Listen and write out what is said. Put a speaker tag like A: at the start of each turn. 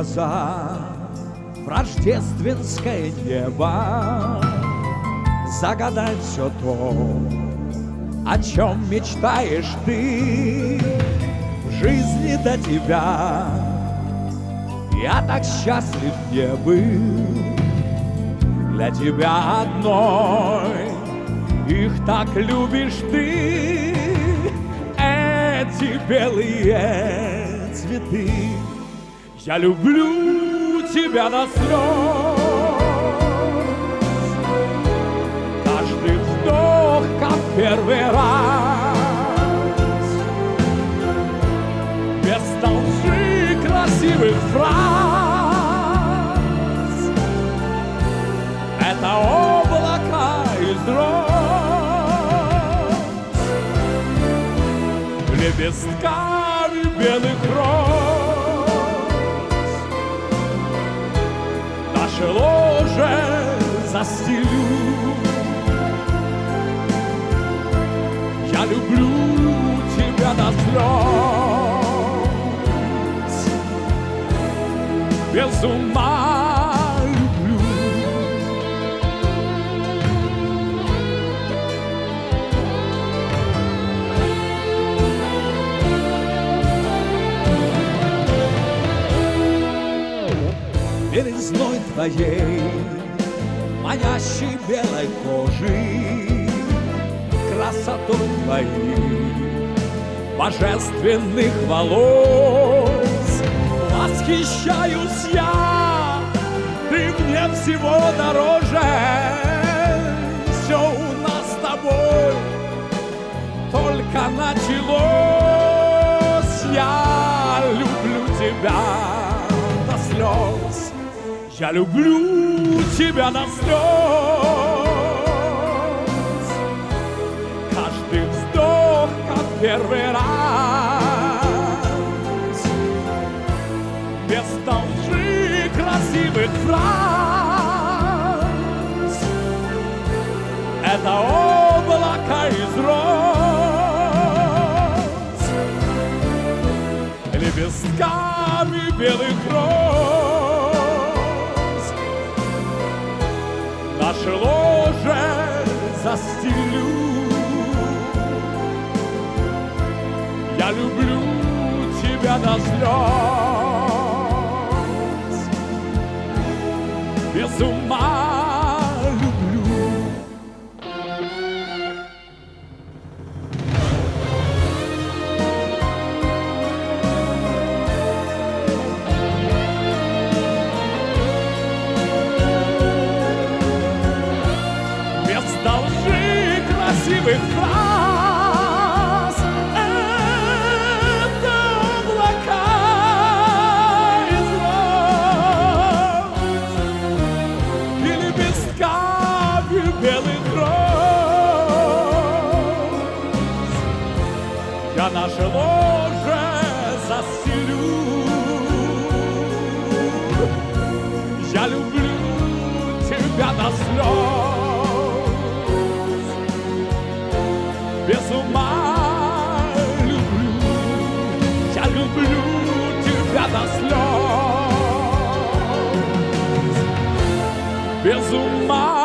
A: глаза. В рождественское небо, Загадать все то, о чем мечтаешь ты. В жизни до тебя. Я так счастлив не был Для тебя одной. Их так любишь ты. Эти белые цветы Я люблю тебя до слез Каждый вздох, как первый раз. Без толщи красивых фраз. Это облака из роз. Лепестками белых роз застелю Я люблю тебя до слез Без ума люблю Белизной твоей Манящей белой кожи. Красотой твоей Божественных волос Восхищаюсь я. Ты мне всего дороже Все у нас с тобой Только началось Я люблю тебя до слез. Каждый вздох, как первый раз. Без толжи красивых фраз. Это облако из роз. Лепестками белых роз Наше ложе застелю. Я люблю тебя до слез. Без ума красивых фраз. Это облака из роз и лепестками белых роз. Я наше слез Без ума